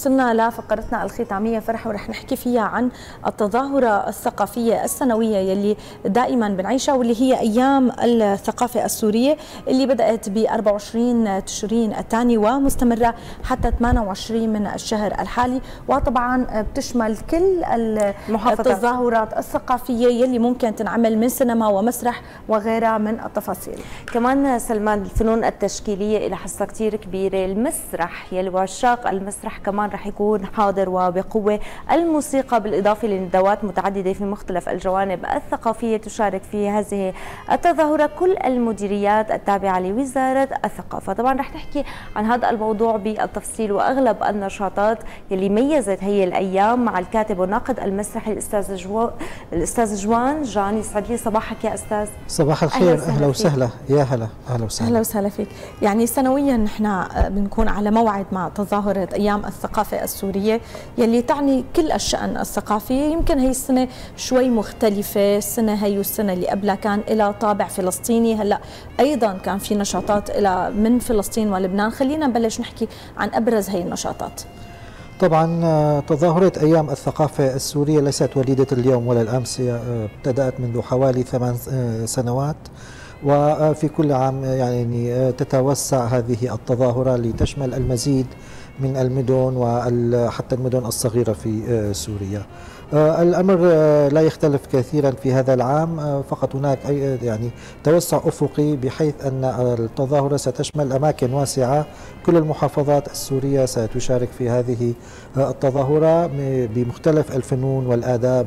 وصلنا لفقرتنا الختامية فرح ورح نحكي فيها عن التظاهرة الثقافية السنوية يلي دائما بنعيشها واللي هي أيام الثقافة السورية اللي بدأت ب 24 تشرين الثاني ومستمرة حتى 28 من الشهر الحالي. وطبعا بتشمل كل التظاهرات الثقافية يلي ممكن تنعمل من سينما ومسرح وغيرها من التفاصيل. كمان سلمان الفنون التشكيلية إلى حصة كتير كبيرة المسرح يلي وعشاق المسرح كمان رح يكون حاضر وبقوة. الموسيقى بالإضافة لندوات متعددة في مختلف الجوانب الثقافية تشارك في هذه التظاهرة. كل المديريات التابعة لوزارة الثقافة. طبعا رح نحكي عن هذا الموضوع بالتفصيل وأغلب النشاطات يلي ميزت هي الأيام مع الكاتب والناقد المسرحي الأستاذ جو... الأستاذ جوان جان يسعد لي صباحك يا أستاذ. صباح الخير. أهلا وسهلا يا هلا. أهلا وسهلا. أهلا وسهلا فيك. يعني سنويا نحن بنكون على موعد مع تظاهرة أيام الثقافة. السورية يلي تعني كل الشأن الثقافي. يمكن هي السنة شوي مختلفة. السنة هي والسنة اللي قبلها كان لها طابع فلسطيني. هلأ أيضا كان في نشاطات لها من فلسطين ولبنان. خلينا نبلش نحكي عن أبرز هي النشاطات. طبعا تظاهرة أيام الثقافة السورية ليست وليدة اليوم ولا الأمس ابتدأت منذ حوالي ثمان سنوات. وفي كل عام يعني تتوسع هذه التظاهرة لتشمل المزيد من المدن وحتى المدن الصغيرة في سوريا. الأمر لا يختلف كثيرا في هذا العام. فقط هناك يعني توسع أفقي بحيث أن التظاهرة ستشمل أماكن واسعة. كل المحافظات السورية ستشارك في هذه التظاهرة بمختلف الفنون والآداب.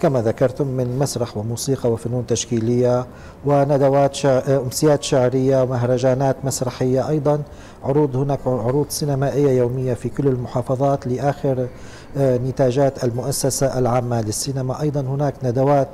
كما ذكرتم من مسرح وموسيقى وفنون تشكيلية وندوات شع... أمسيات شعرية ومهرجانات مسرحية أيضا. عروض هناك عروض سينمائية يومية في كل المحافظات لآخر نتاجات المؤسسة العامة للسينما. أيضا هناك ندوات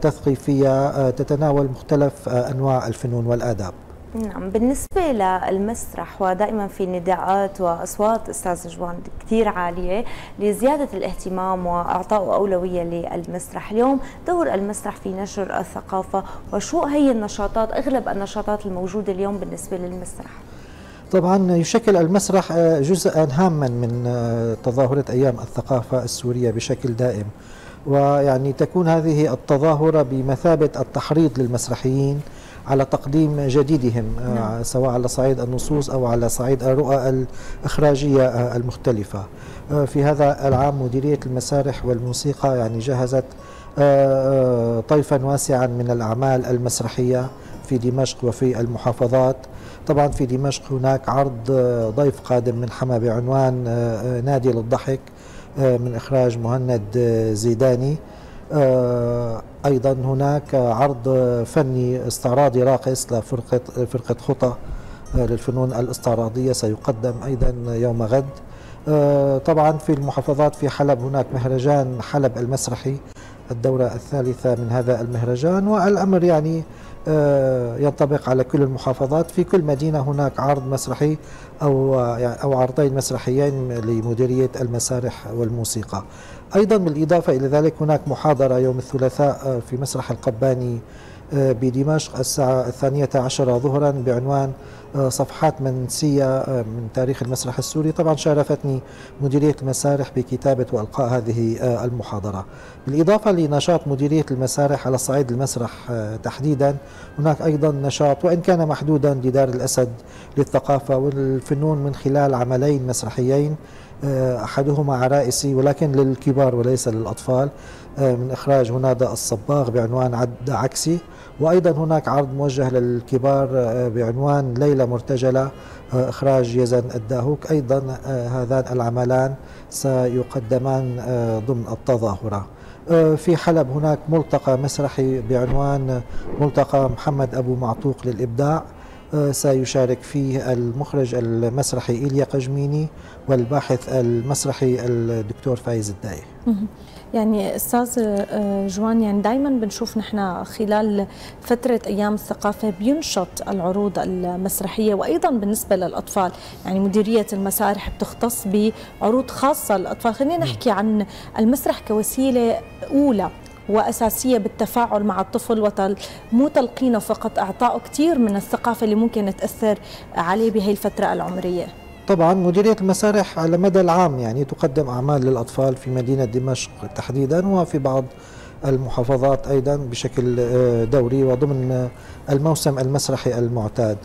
تثقيفية تتناول مختلف أنواع الفنون والآداب. نعم بالنسبة للمسرح ودائما في نداءات وأصوات أستاذ جوان كثير عالية لزيادة الاهتمام وإعطاء أولوية للمسرح. اليوم دور المسرح في نشر الثقافة وشو هي النشاطات أغلب النشاطات الموجودة اليوم بالنسبة للمسرح؟ طبعا يشكل المسرح جزءا هاما من تظاهرة أيام الثقافة السورية بشكل دائم. ويعني تكون هذه التظاهرة بمثابة التحريض للمسرحيين على تقديم جديدهم نعم. سواء على صعيد النصوص أو على صعيد الرؤى الإخراجية المختلفة. في هذا العام مديرية المسارح والموسيقى يعني جهزت طيفا واسعا من الأعمال المسرحية في دمشق وفي المحافظات. طبعا في دمشق هناك عرض ضيف قادم من حما بعنوان نادي للضحك من إخراج مهند زيداني. أيضا هناك عرض فني استعراضي راقص لفرقه فرقة خطى للفنون الاستعراضية سيقدم أيضا يوم غد. طبعا في المحافظات في حلب هناك مهرجان حلب المسرحي. الدورة الثالثة من هذا المهرجان والأمر يعني ينطبق على كل المحافظات. في كل مدينة هناك عرض مسرحي أو أو عرضين مسرحيين لمديرية المسارح والموسيقى. أيضا بالإضافة إلى ذلك هناك محاضرة يوم الثلاثاء في مسرح القباني بدمشق الساعة الثانية عشرة ظهرا بعنوان صفحات منسية من تاريخ المسرح السوري. طبعا شارفتني مديرية المسارح بكتابة وإلقاء هذه المحاضرة. بالإضافة لنشاط مديرية المسارح على صعيد المسرح تحديدا هناك أيضا نشاط وإن كان محدودا لدار الأسد للثقافة والفنون من خلال عملين مسرحيين أحدهما عرائسي ولكن للكبار وليس للأطفال. من إخراج هنادى الصباغ بعنوان عد عكسي وأيضا هناك عرض موجه للكبار بعنوان ليله مرتجله إخراج يزن الداهوك. أيضا هذان العملان سيقدمان ضمن التظاهرة. في حلب هناك ملتقى مسرحي بعنوان ملتقى محمد أبو معطوق للإبداع. سيشارك فيه المخرج المسرحي إيليا قجميني والباحث المسرحي الدكتور فايز الداي. يعني أستاذ جوان يعني دائما بنشوف نحن خلال فترة أيام الثقافة بينشط العروض المسرحية وأيضا بالنسبة للأطفال. يعني مديرية المسارح بتختص بعروض خاصة للأطفال. خلينا نحكي عن المسرح كوسيلة أولى وأساسية بالتفاعل مع الطفل وتل مو تلقينه فقط إعطائه كثير من الثقافة اللي ممكن تأثر عليه بهي الفترة العمرية. طبعا مديرية المسارح على مدى العام يعني تقدم أعمال للأطفال في مدينة دمشق تحديدا وفي بعض المحافظات أيضا بشكل آه، دوري وضمن الموسم المسرحي المعتاد.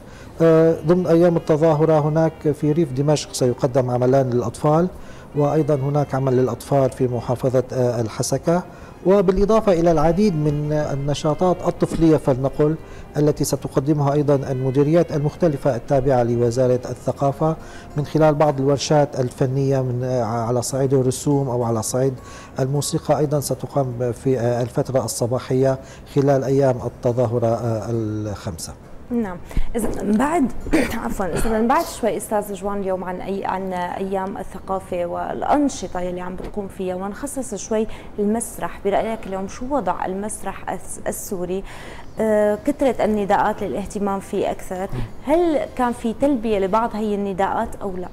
آه، ضمن أيام التظاهرة هناك في ريف دمشق سيقدم عملان للأطفال. وأيضا هناك عمل للأطفال في محافظة آه، الحسكة. وبالإضافة إلى العديد من النشاطات الطفلية فلنقل التي ستقدمها أيضا المديريات المختلفة التابعة لوزارة الثقافة. من خلال بعض الورشات الفنية من على صعيد الرسوم أو على صعيد الموسيقى أيضا ستقام في الفترة الصباحية خلال أيام التظاهرة الخمسة. نعم. إذا بعد عفوا إذا بعد شوي أستاذ جوان اليوم عن اي عن أيام الثقافة والأنشطة يلي عم بتقوم فيها ونخصص شوي المسرح. برأيك اليوم شو وضع المسرح السوري؟ آه كثرة النداءات للاهتمام فيه أكثر. هل كان في تلبية لبعض هي النداءات أو لا؟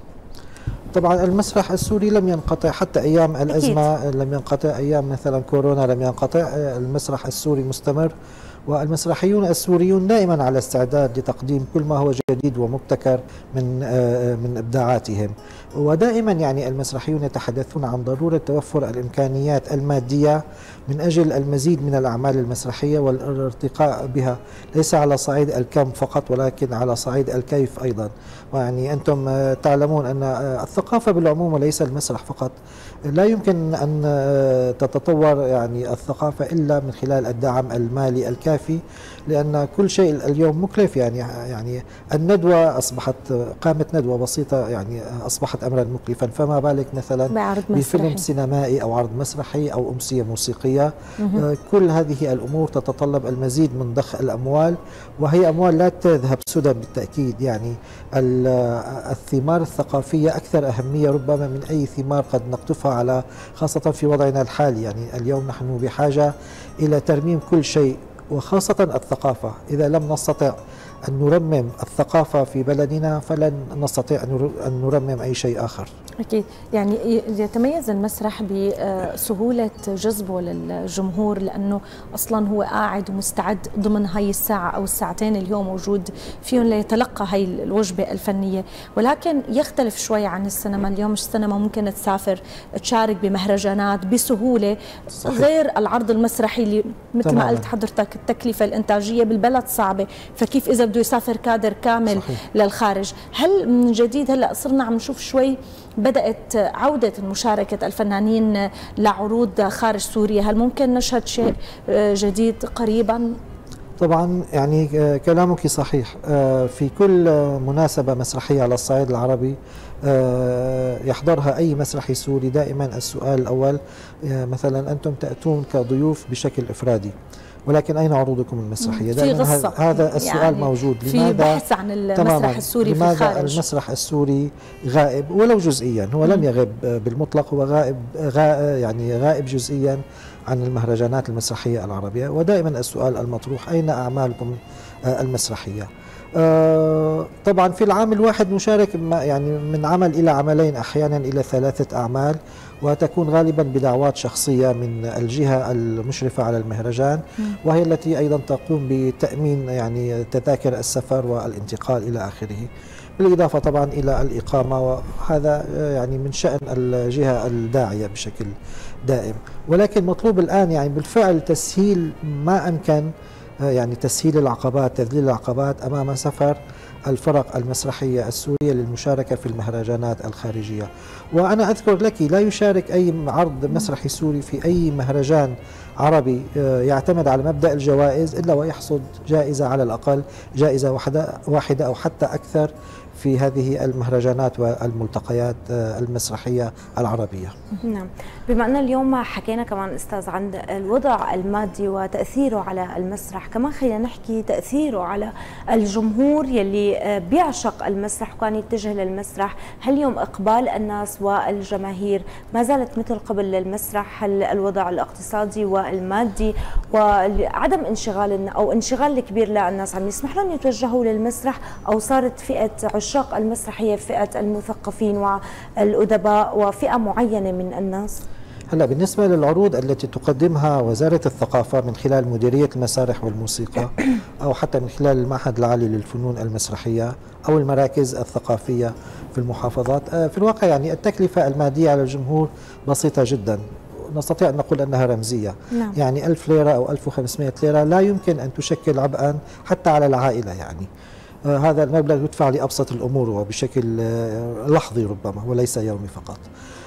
طبعا المسرح السوري لم ينقطع حتى أيام الأزمة أكيد. لم ينقطع أيام مثلا كورونا لم ينقطع. المسرح السوري مستمر. والمسرحيون السوريون دائما على استعداد لتقديم كل ما هو جديد ومبتكر من آه، من إبداعاتهم. ودائما يعني المسرحيون يتحدثون عن ضرورة توفر الإمكانيات المادية من أجل المزيد من الأعمال المسرحية والارتقاء بها. ليس على صعيد الكم فقط ولكن على صعيد الكيف أيضا. ويعني أنتم آه، تعلمون أن آه، الثقافة بالعموم وليس المسرح فقط. لا يمكن أن تتطور يعني الثقافة إلا من خلال الدعم المالي الكافي. لأن كل شيء اليوم مكلف يعني يعني الندوة أصبحت قامت ندوة بسيطة يعني أصبحت امرا مكلفا. فما بالك مثلا بفيلم سينمائي أو عرض مسرحي أو أمسية موسيقية. مه. كل هذه الأمور تتطلب المزيد من ضخ الأموال وهي أموال لا تذهب سدى بالتأكيد. يعني الثمار الثقافية أكثر أهمية ربما من أي ثمار قد نقطفها على خاصة في وضعنا الحالي. يعني اليوم نحن بحاجة إلى ترميم كل شيء وخاصة الثقافة إذا لم نستطع أن نرمم الثقافة في بلدنا فلن نستطيع أن نرمم أي شيء آخر. أكيد. يعني يتميز المسرح بسهولة جذبه للجمهور لأنه أصلا هو قاعد ومستعد ضمن هاي الساعة أو الساعتين اللي هو موجود فيهم ليتلقى هاي الوجبة الفنية. ولكن يختلف شوي عن السينما. اليوم السينما ممكن تسافر تشارك بمهرجانات بسهولة صحيح. غير العرض المسرحي اللي مثل ما قلت حضرتك التكلفة الإنتاجية بالبلد صعبة. فكيف إذا بده يسافر كادر كامل صحيح. للخارج. هل من جديد هلأ صرنا عم نشوف شوي بدأت عودة مشاركة الفنانين لعروض خارج سوريا؟ هل ممكن نشهد شيء جديد قريبا؟ طبعا يعني كلامك صحيح. آه، في كل مناسبة مسرحية على الصعيد العربي آه، يحضرها أي مسرحي سوري. دائما السؤال الأول آه، مثلا أنتم تأتون كضيوف بشكل إفرادي. ولكن أين عروضكم المسرحية؟ في غصة هذا السؤال يعني موجود لماذا في بحث عن المسرح السوري لماذا في الخارج؟ المسرح السوري غائب؟ ولو جزئيا هو لم يغب بالمطلق هو غائب غائب يعني غائب جزئيا عن المهرجانات المسرحية العربية. ودائما السؤال المطروح أين أعمالكم المسرحية؟ آه، طبعا في العام الواحد نشارك يعني من عمل إلى عملين أحيانا إلى ثلاثة أعمال. وتكون غالبا بدعوات شخصية من الجهة المشرفة على المهرجان وهي التي أيضا تقوم بتأمين يعني تذاكر السفر والانتقال إلى آخره. بالإضافة طبعا إلى الإقامة وهذا يعني من شأن الجهة الداعية بشكل دائم. ولكن مطلوب الآن يعني بالفعل تسهيل ما أمكن يعني تسهيل العقبات تذليل العقبات أمام سفر الفرق المسرحية السورية للمشاركة في المهرجانات الخارجية. وأنا أذكر لك لا يشارك أي عرض مسرحي سوري في أي مهرجان عربي آه، يعتمد على مبدأ الجوائز إلا ويحصد جائزة على الأقل جائزة واحدة, واحدة أو حتى أكثر في هذه المهرجانات والملتقيات آه، المسرحية العربية. نعم. بما أن اليوم حكينا كمان أستاذ عن الوضع المادي وتأثيره على المسرح كمان خلينا نحكي تأثيره على الجمهور يلي آه، بيعشق المسرح وكان يتجه للمسرح. هل يوم إقبال الناس والجماهير ما زالت مثل قبل للمسرح؟ هل الوضع الاقتصادي والمادي وعدم انشغال أو انشغال الكبير للناس عم يسمح لهم يتوجهوا للمسرح أو صارت فئة عشاق؟ المسرح هي فئة المثقفين والأدباء وفئة معينة من الناس؟ هلا بالنسبة للعروض التي تقدمها وزارة الثقافة من خلال مديرية المسارح والموسيقى أو حتى من خلال المعهد العالي للفنون المسرحية أو المراكز الثقافية في المحافظات آه، في الواقع يعني التكلفة المادية على الجمهور بسيطة جدا نستطيع أن نقول أنها رمزية نعم. يعني 1000 ليرة أو 1500 ليرة لا يمكن أن تشكل عبئا حتى على العائلة يعني هذا المبلغ يدفع لأبسط الأمور وبشكل آه لحظي ربما وليس يومي فقط. آه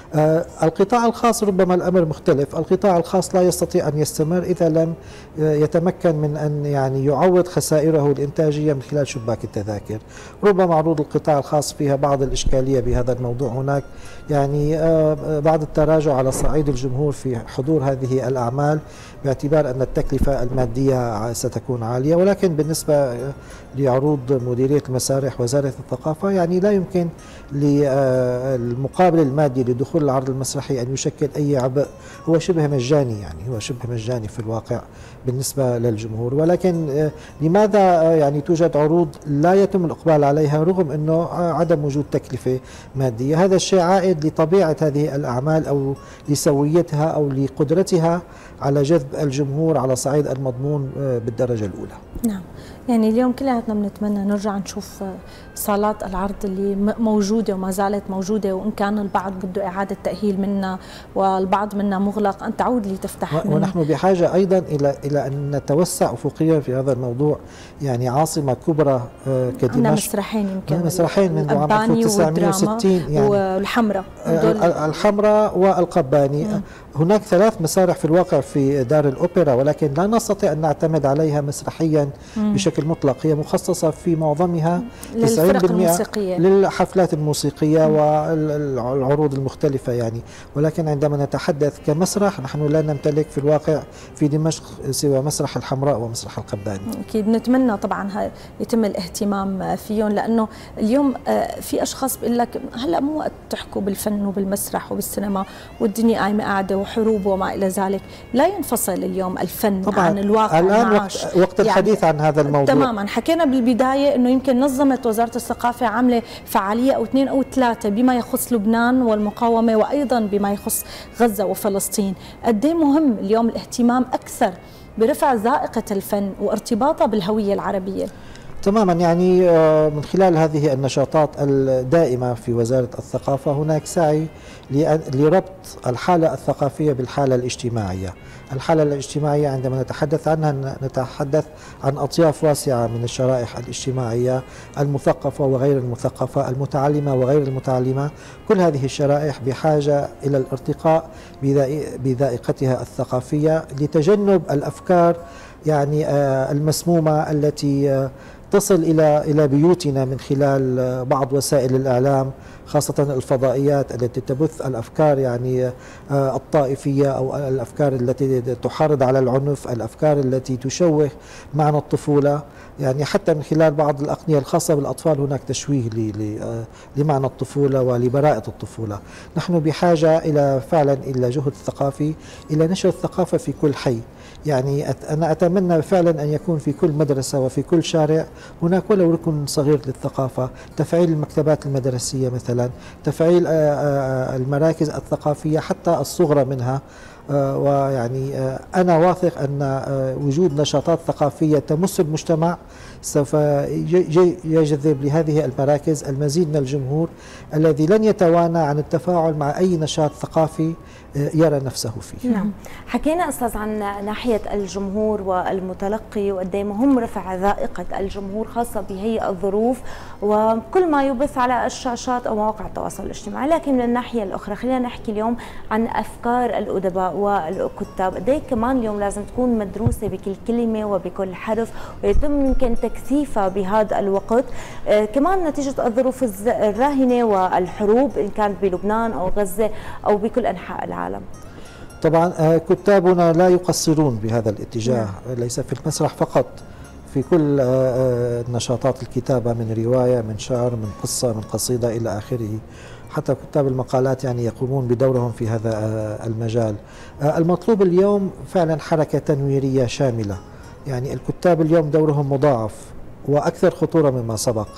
القطاع الخاص ربما الأمر مختلف، القطاع الخاص لا يستطيع أن يستمر إذا لم آه يتمكن من أن يعني يعوض خسائره الإنتاجية من خلال شباك التذاكر، ربما عروض القطاع الخاص فيها بعض الإشكالية بهذا الموضوع. هناك يعني آه بعض التراجع على صعيد الجمهور في حضور هذه الأعمال باعتبار أن التكلفة المادية ستكون عالية. ولكن بالنسبة لعروض مديرية المسارح وزارة الثقافة يعني لا يمكن للمقابل المادي لدخول العرض المسرحي أن يشكل أي عبء هو شبه مجاني يعني هو شبه مجاني في الواقع بالنسبة للجمهور. ولكن لماذا يعني توجد عروض لا يتم الإقبال عليها رغم أنه عدم وجود تكلفة مادية؟ هذا الشيء عائد لطبيعة هذه الأعمال أو لسويتها أو لقدرتها على جذب الجمهور على صعيد المضمون بالدرجة الأولى. نعم. يعني اليوم كلياتنا بنتمنى نرجع نشوف صالات العرض اللي موجودة وما زالت موجودة وإن كان البعض بده إعادة تأهيل منا والبعض منا مغلق ان تعود لتفتح ونحن بحاجة أيضا إلى إلى أن نتوسع افقيا في هذا الموضوع. يعني عاصمة كبرى كدمشق. عندنا مسرحين يمكن. مسرحين من عام 1960 يعني. والحمراء. الحمراء والقباني. مم. هناك ثلاث مسارح في الواقع في دار الأوبرا ولكن لا نستطيع أن نعتمد عليها مسرحيا مم. بشكل مطلق هي مخصصة في معظمها 90% الموسيقية. للحفلات الموسيقية. والعروض المختلفة يعني. ولكن عندما نتحدث كمسرح نحن لا نمتلك في الواقع في دمشق سوى مسرح الحمراء ومسرح القباني. أكيد. نتمنى طبعا يتم الاهتمام فيهم لأنه اليوم في أشخاص بيقول لك هلأ مو وقت تحكوا بالفن وبالمسرح وبالسينما والدنيا قايمة قاعدة وحروب وما إلى ذلك. لا ينفصل اليوم الفن طبعا. عن الواقع الآن وقت, وقت الحديث يعني عن هذا الموضوع. تماما. حكينا بالبداية إنه يمكن نظمت وزارة الثقافة عاملة فعالية أو اثنين أو ثلاثة بما يخص لبنان والمقاومة وأيضا بما يخص غزة وفلسطين. قد مهم اليوم الاهتمام أكثر برفع ذائقه الفن وارتباطها بالهوية العربية؟ تماما يعني من خلال هذه النشاطات الدائمة في وزارة الثقافة هناك سعي لربط الحالة الثقافية بالحالة الاجتماعية. الحالة الاجتماعية عندما نتحدث عنها نتحدث عن أطياف واسعة من الشرائح الاجتماعية المثقفة وغير المثقفة المتعلمة وغير المتعلمة. كل هذه الشرائح بحاجة إلى الارتقاء بذائقتها الثقافية لتجنب الأفكار يعني المسمومة التي تصل إلى إلى بيوتنا من خلال بعض وسائل الإعلام خاصة الفضائيات التي تبث الأفكار يعني الطائفية أو الأفكار التي تحرض على العنف، الأفكار التي تشوه معنى الطفولة، يعني حتى من خلال بعض الأقنية الخاصة بالأطفال هناك تشويه لمعنى الطفولة ولبراءة الطفولة، نحن بحاجة إلى فعلا إلى جهد ثقافي إلى نشر الثقافة في كل حي. يعني أنا أتمنى فعلا أن يكون في كل مدرسة وفي كل شارع هناك ولو ركن صغير للثقافة. تفعيل المكتبات المدرسية مثلا تفعيل المراكز الثقافية حتى الصغرى منها. ويعني أنا واثق أن وجود نشاطات ثقافية تمس المجتمع. سوف يجذب لهذه المراكز المزيد من الجمهور الذي لن يتوانى عن التفاعل مع أي نشاط ثقافي يرى نفسه فيه. نعم. حكينا أستاذ عن ناحية الجمهور والمتلقي وقد مهم رفع ذائقة الجمهور خاصة بهي الظروف وكل ما يبث على الشاشات أو مواقع التواصل الاجتماعي. لكن من الناحية الأخرى خلينا نحكي اليوم عن أفكار الأدباء والكتاب. قد كمان اليوم لازم تكون مدروسة بكل كلمة وبكل حرف ويتم يمكن تكثيفها بهذا الوقت. آه كمان نتيجة الظروف الراهنة والحروب إن كانت بلبنان أو غزة أو بكل أنحاء العالم. طبعا كتابنا لا يقصرون بهذا الاتجاه نعم. ليس في المسرح فقط. في كل نشاطات الكتابة من رواية من شعر من قصة من قصيدة إلى آخره. حتى كتاب المقالات يعني يقومون بدورهم في هذا المجال. المطلوب اليوم فعلا حركة تنويرية شاملة. يعني الكتاب اليوم دورهم مضاعف وأكثر خطورة مما سبق.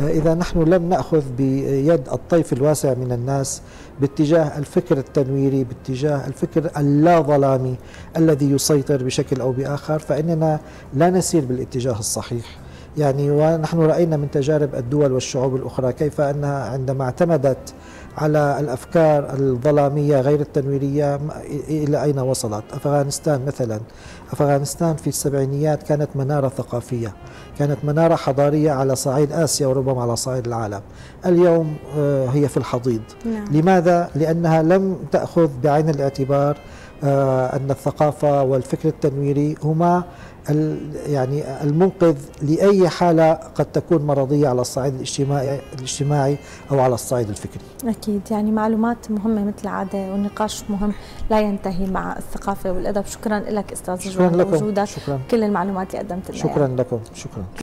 إذا نحن لم نأخذ بيد الطيف الواسع من الناس باتجاه الفكر التنويري باتجاه الفكر اللا ظلامي الذي يسيطر بشكل أو بآخر فإننا لا نسير بالاتجاه الصحيح. يعني ونحن رأينا من تجارب الدول والشعوب الأخرى كيف أنها عندما اعتمدت على الأفكار الظلامية غير التنويرية إلى أين وصلت؟ أفغانستان مثلا أفغانستان في السبعينيات كانت منارة ثقافية، كانت منارة حضارية على صعيد آسيا وربما على صعيد العالم. اليوم آه، هي في الحضيض. نعم. لماذا؟ لأنها لم تأخذ بعين الاعتبار آه، أن الثقافة والفكر التنويري هما يعني المنقذ لأي حالة قد تكون مرضية على الصعيد الاجتماعي الاجتماعي أو على الصعيد الفكري. أكيد. يعني معلومات مهمة مثل العادة والنقاش مهم لا ينتهي مع الثقافة والأدب، شكرا لك أستاذ شكرا لكم. وجودك شكرا. كل المعلومات اللي قدمت لنا. شكرا لكم. شكرا.